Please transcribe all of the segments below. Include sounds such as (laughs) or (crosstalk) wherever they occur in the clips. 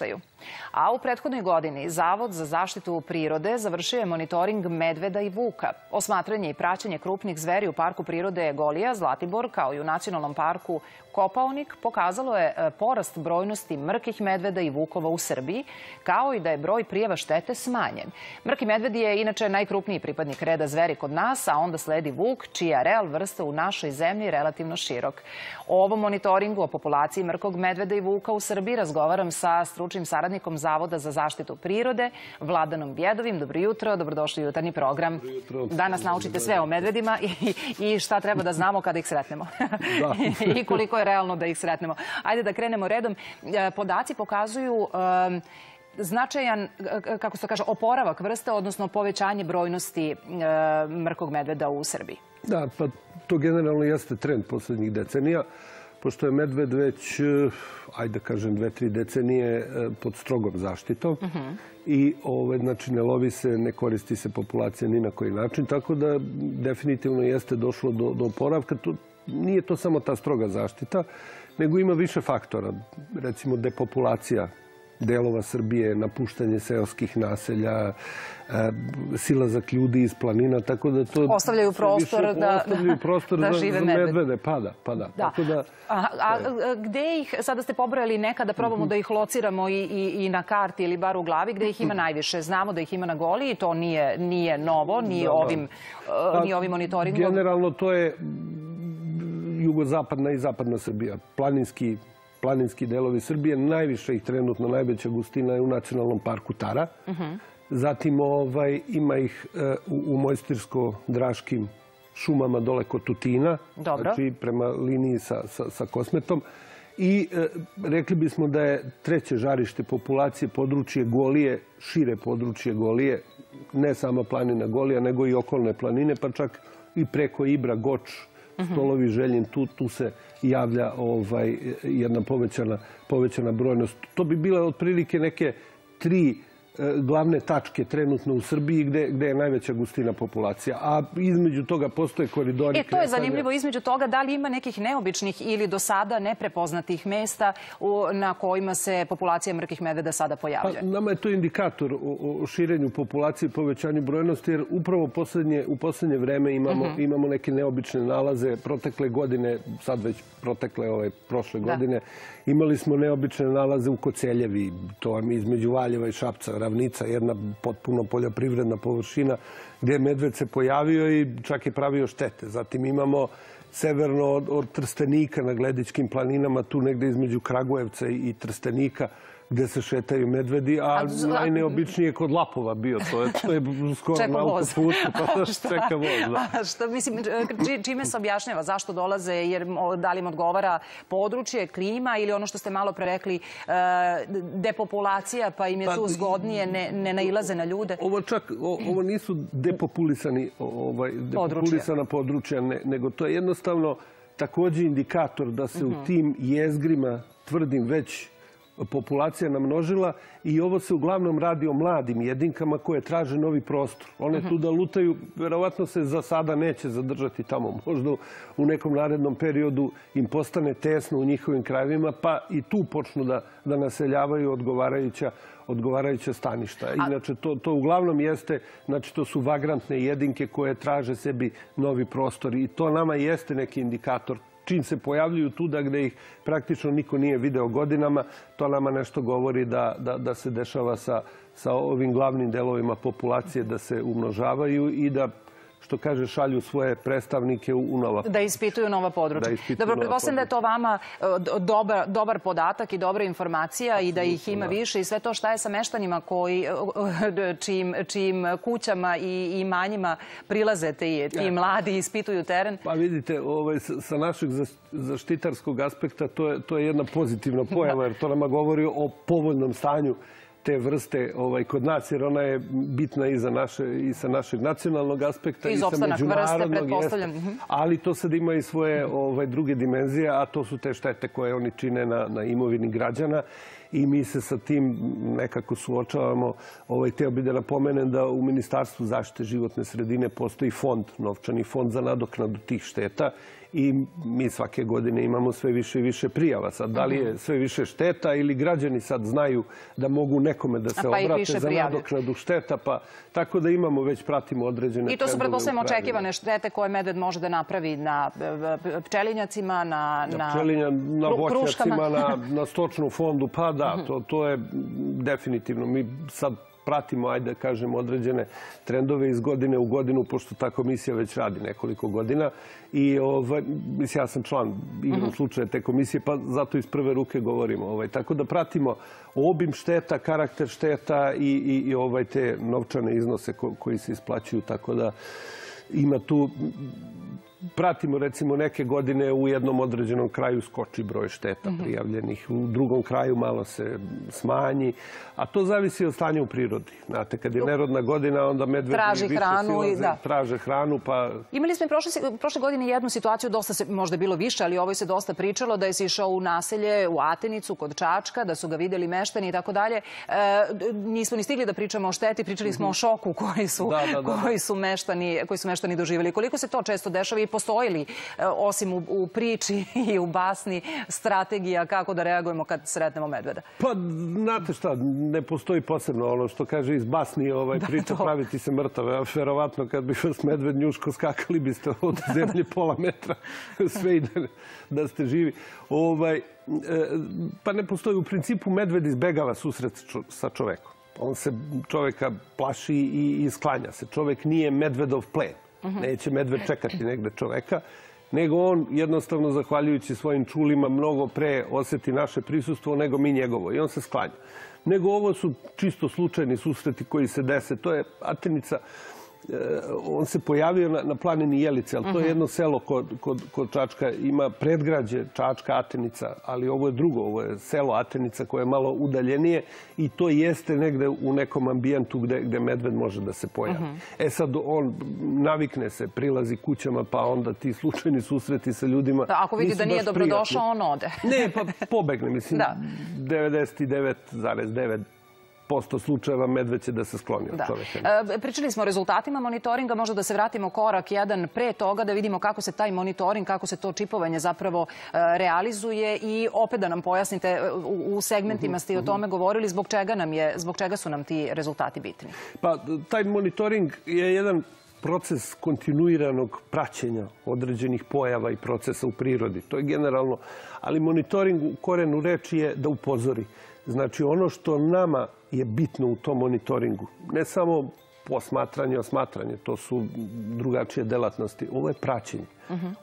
izveštaju. A u prethodnoj godini Zavod za zaštitu prirode završio je monitoring medveda i vuka. Osmatranje i praćenje krupnih zveri u Parku prirode Golija, Zlatibor, kao i u Nacionalnom parku Kopaonik pokazalo je e, porast brojnosti mrkih medveda i vukova u Srbiji, kao i da je broj prijeva štete smanjen. Mrki medved je inače najkrupniji pripadnik reda zveri kod nas, a onda sledi vuk, čija real vrsta u našoj zemlji relativno širok. O ovom monitoringu o populaciji mrkog medveda i vuka u Srbiji razgovaram sa stručnim saradnikom Zavoda za zaštitu prirode, Vladanom Bjedovim. Dobro jutro, dobrodošli u jutarnji program. Danas naučite sve o medvedima i, i šta treba da znamo kada ih sretnemo. (laughs) (laughs) I koliko je realno da ih sretnemo. Ajde da krenemo redom. E, podaci pokazuju značajan, kako se kaže, oporavak vrste, odnosno povećanje brojnosti e, mrkog medveda u Srbiji. Da, pa to generalno jeste trend poslednjih decenija, pošto je medved već, e, ajde kažem, dve, tri decenije pod strogom zaštitom i ove, znači, ne lovi se, ne koristi se populacija ni na koji način, tako da definitivno jeste došlo do, do oporavka nije to samo ta stroga zaštita, nego ima više faktora. Recimo depopulacija delova Srbije, napuštanje seoskih naselja, e, silazak ljudi iz planina, tako da to... Ostavljaju prostor da, ostavljaju (laughs) prostor da, žive medvede. Pada, pada. Da. Tako da, a, a gde ih, sada ste pobrojali neka da probamo da ih lociramo i, i, i na karti ili bar u glavi, gde ih ima najviše? Znamo da ih ima na goli i to nije, nije novo, da, ovim, da. Uh, nije ovim monitoringom. Generalno to je jugozapadna i zapadna Srbija. Planinski, planinski delovi Srbije, najviše ih trenutno, najveća gustina je u nacionalnom parku Tara. Zatim ovaj, ima ih e, u, u Mojstirsko-Draškim šumama dole kod Tutina, Dobro. znači prema liniji sa, sa, sa Kosmetom. I e, rekli bismo da je treće žarište populacije područje Golije, šire područje Golije, ne sama planina Golija, nego i okolne planine, pa čak i preko Ibra, Goč, stolovi željen, tu, tu se javlja ovaj, jedna povećana, povećana brojnost. To bi bile otprilike neke tri glavne tačke trenutno u Srbiji gde, gde je najveća gustina populacija. A između toga postoje koridori E, to je zanimljivo između toga da li ima nekih neobičnih ili do sada neprepoznatih mesta na kojima se populacija mrkih medveda sada pojavlja? Pa, nama je to indikator o, širenju populacije i povećanju brojnosti, jer upravo poslednje, u poslednje vreme imamo, uh mhm. -huh. imamo neke neobične nalaze. Protekle godine, sad već protekle ove prošle da. godine, imali smo neobične nalaze u Koceljevi, to vam između Valjeva i Šapca, ravnica, jedna potpuno poljoprivredna površina gde je medved se pojavio i čak je pravio štete. Zatim imamo severno od, Trstenika na Gledičkim planinama, tu negde između Kragujevca i Trstenika, gde se šetaju medvedi, a, najneobičnije kod Lapova bio. To je, to je (laughs) skoro na autoputu, (laughs) pa da čeka voz. Da. Šta, mislim, čime se objašnjava? Zašto dolaze? Jer da li im odgovara područje, klima ili ono što ste malo pre rekli, e, depopulacija, pa im je pa, tu zgodnije, ne, ne nailaze na ljude? Ovo čak, ovo nisu depopulisani, ovaj, depopulisana područja, ne, nego to je jednostavno takođe indikator da se u mhm. tim jezgrima, tvrdim već populacija namnožila i ovo se uglavnom radi o mladim jedinkama koje traže novi prostor. One tu da lutaju, verovatno se za sada neće zadržati tamo. Možda u nekom narednom periodu im postane tesno u njihovim krajevima, pa i tu počnu da, da naseljavaju odgovarajuća odgovarajuća staništa. Inače, to, to uglavnom jeste, znači to su vagrantne jedinke koje traže sebi novi prostor i to nama jeste neki indikator čim se pojavljuju tuda gde ih praktično niko nije video godinama, to nama nešto govori da, da, da se dešava sa, sa ovim glavnim delovima populacije da se umnožavaju i da što kaže, šalju svoje predstavnike u nova... Da ispituju nova područja. Dobro, pretpostavljam da je to vama e, dobar, dobar podatak i dobra informacija i da ih ima da. više i sve to šta je sa meštanima koji, e, čim, čim kućama i imanjima prilaze ti, ti mladi i ispituju teren? Pa vidite, ovaj, sa našeg zaštitarskog aspekta to je, to je jedna pozitivna pojava, jer to nama govori o povoljnom stanju te vrste ovaj, kod nas, jer ona je bitna i, za naše, i sa našeg nacionalnog aspekta i, i sa međunarodnog. Vrste, mhm. ali to sad ima i svoje ovaj, druge dimenzije, a to su te štete koje oni čine na, na imovini građana i mi se sa tim nekako suočavamo. Ovaj, teo bi da napomenem da u Ministarstvu zaštite životne sredine postoji fond, novčani fond za nadoknadu tih šteta i mi svake godine imamo sve više i više prijava. Sad, da li je sve više šteta ili građani sad znaju da mogu nekome da se pa obrate za nadoknadu šteta, pa tako da imamo, već pratimo određene I to su pretpostavljamo očekivane štete koje medved može da napravi na pčelinjacima, na, na, pčelinja, na voćnjacima, na, (laughs) na stočnom fondu, pa da, mhm. to, to je definitivno. Mi sad pratimo, ajde da kažem, određene trendove iz godine u godinu, pošto ta komisija već radi nekoliko godina. I ovaj, mislim, ja sam član igrom mhm. slučaja te komisije, pa zato iz prve ruke govorimo. Ovaj, tako da pratimo obim šteta, karakter šteta i, i, i ovaj, te novčane iznose koji se isplaćuju. Tako da ima tu pratimo recimo neke godine u jednom određenom kraju skoči broj šteta mhm. prijavljenih, u drugom kraju malo se smanji, a to zavisi od stanja u prirodi. Znate, kad je nerodna godina, onda medvedi traži više hranu da. traže hranu, pa... Imali smo prošle, prošle godine jednu situaciju, dosta se, možda je bilo više, ali ovoj se dosta pričalo, da je se išao u naselje, u Atenicu, kod Čačka, da su ga videli meštani i tako dalje. E, nismo ni stigli da pričamo o šteti, pričali smo o mhm. šoku koji su, koji su, meštani, koji su meštani doživjeli. Koliko se to često dešava i postoji li, e, osim u, priči (laughs) i u basni, strategija kako da reagujemo kad sretnemo medveda? Pa, znate šta, ne postoji posebno ono što kaže iz basni ovaj, priča praviti se mrtav. Verovatno kad bi vas medved njuško skakali biste (laughs) od zemlje pola metra (laughs) sve i da, ste živi. Ovaj, e, pa ne postoji. U principu medved izbegava susret sa čovekom. On se čoveka plaši i, i sklanja se. Čovek nije medvedov plen. Mhm. Neće medved čekati negde čoveka, nego on jednostavno, zahvaljujući svojim čulima, mnogo pre osjeti naše prisustvo nego mi njegovo. I on se sklanja. Nego ovo su čisto slučajni susreti koji se dese. To je Atenica on se pojavio na, na planini Jelice, ali to je mhm. jedno selo kod, kod, kod Čačka. Ima predgrađe Čačka, Atenica, ali ovo je drugo, ovo je selo Atenica koje je malo udaljenije i to jeste negde u nekom ambijentu gde, gde medved može da se pojavi. Mhm. E sad on navikne se, prilazi kućama, pa onda ti slučajni susreti sa ljudima... Da, ako vidi da nije dobrodošao, on ode. ne, pa pobegne, mislim, (laughs) da. 99,9 posto slučajeva medved će da se skloni od čoveka. E, pričali smo o rezultatima monitoringa, možda da se vratimo korak jedan pre toga, da vidimo kako se taj monitoring, kako se to čipovanje zapravo e, realizuje i opet da nam pojasnite, e, u segmentima ste i o tome govorili, zbog čega, nam je, zbog čega su nam ti rezultati bitni? Pa, taj monitoring je jedan proces kontinuiranog praćenja određenih pojava i procesa u prirodi. To je generalno, ali monitoring u korenu reči je da upozori. Znači ono što nama je bitno u tom monitoringu, ne samo posmatranje, osmatranje, to su drugačije delatnosti. Ovo je praćenje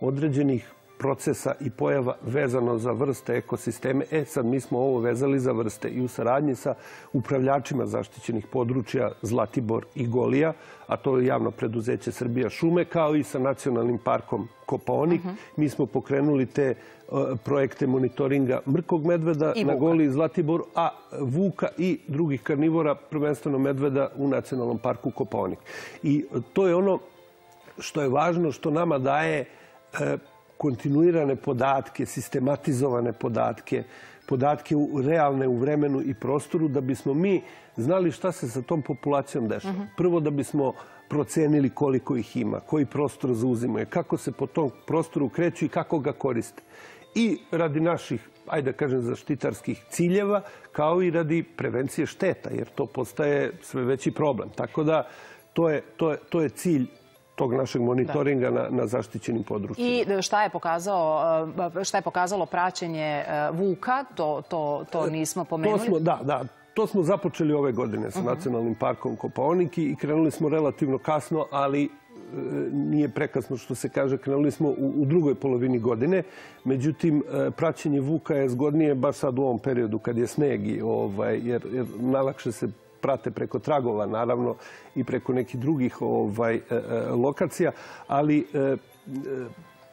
određenih procesa i pojava vezano za vrste ekosisteme. E sad mi smo ovo vezali za vrste i u saradnji sa upravljačima zaštićenih područja Zlatibor i Golija, a to je javno preduzeće Srbija šume, kao i sa nacionalnim parkom Kopaonik. Mhm. Mi smo pokrenuli te e, projekte monitoringa mrkog medveda na Goli i Zlatibor, a vuka i drugih karnivora, prvenstveno medveda u nacionalnom parku Kopaonik. I to je ono što je važno, što nama daje e, kontinuirane podatke, sistematizovane podatke, podatke u, realne u vremenu i prostoru, da bismo mi znali šta se sa tom populacijom dešava. Mhm. Prvo da bismo procenili koliko ih ima, koji prostor zauzimaju, kako se po tom prostoru kreću i kako ga koriste. I radi naših, ajde da kažem, zaštitarskih ciljeva, kao i radi prevencije šteta, jer to postaje sve veći problem. Tako da to je, to je, to je cilj tog našeg monitoringa na, na zaštićenim područjima. I šta je, pokazao, e, šta je pokazalo praćenje e, Vuka? To, to, to nismo pomenuli. To smo, da, da. To smo započeli ove godine sa mhm. Nacionalnim parkom Kopaoniki i krenuli smo relativno kasno, ali e, nije prekasno što se kaže, krenuli smo u, u drugoj polovini godine. Međutim, praćenje Vuka je zgodnije baš sad u ovom periodu kad je sneg, i, ovaj, jer, jer najlakše se prate preko tragova, naravno, i preko nekih drugih ovaj, e, e, lokacija, ali e,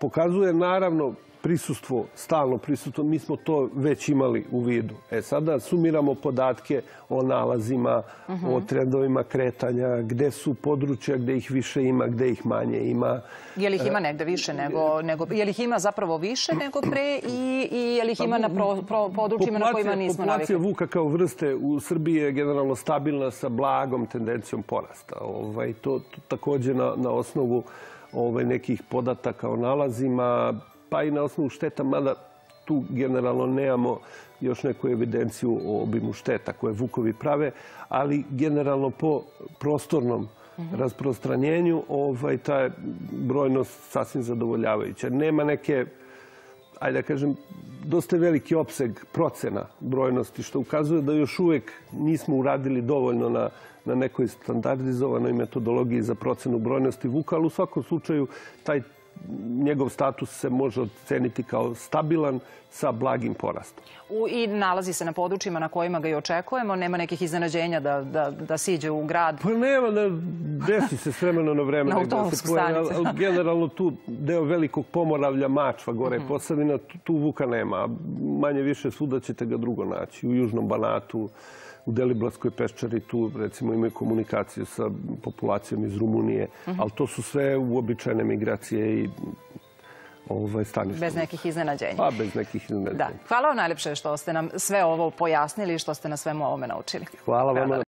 pokazuje, naravno, prisustvo, stalno prisustvo, mi smo to već imali u vidu. E sada sumiramo podatke o nalazima, o mhm. trendovima kretanja, gde su područja gde ih više ima, gde ih manje ima. Je li ih ima negde više nego, nego je li ih ima zapravo više nego pre i, i je li ih ima na pro, područjima na kojima nismo navikli? Populacija vuka kao vrste u Srbiji je generalno stabilna sa blagom tendencijom porasta. Ovaj, to, to takođe na, na osnovu ovaj, nekih podataka o nalazima, pa i na osnovu šteta, mada tu generalno nemamo još neku evidenciju o obimu šteta koje vukovi prave, ali generalno po prostornom rasprostranjenju ovaj, ta je brojnost sasvim zadovoljavajuća. Nema neke, ajde da kažem, dosta veliki opseg procena brojnosti, što ukazuje da još uvijek nismo uradili dovoljno na, na nekoj standardizovanoj metodologiji za procenu brojnosti vuka, ali u svakom slučaju taj njegov status se može oceniti kao stabilan sa blagim porastom. I nalazi se na područjima na kojima ga i očekujemo? Nema nekih iznenađenja da, da, da siđe u grad? Pa nema, ne, desi se s vremena na vreme. (laughs) na autobusku stanicu. Generalno tu deo velikog pomoravlja Mačva, gore mm -hmm. Posavina, tu, tu vuka nema. Manje više svuda ćete ga drugo naći. U Južnom Banatu, u Deliblatskoj peščari tu recimo imaju komunikaciju sa populacijom iz Rumunije, ali to su sve uobičajene migracije i ovaj, stanište. Bez nekih iznenađenja. Pa, bez nekih iznenađenja. Da. Hvala vam najlepše što ste nam sve ovo pojasnili i što ste na svemu ovome naučili. Hvala vam.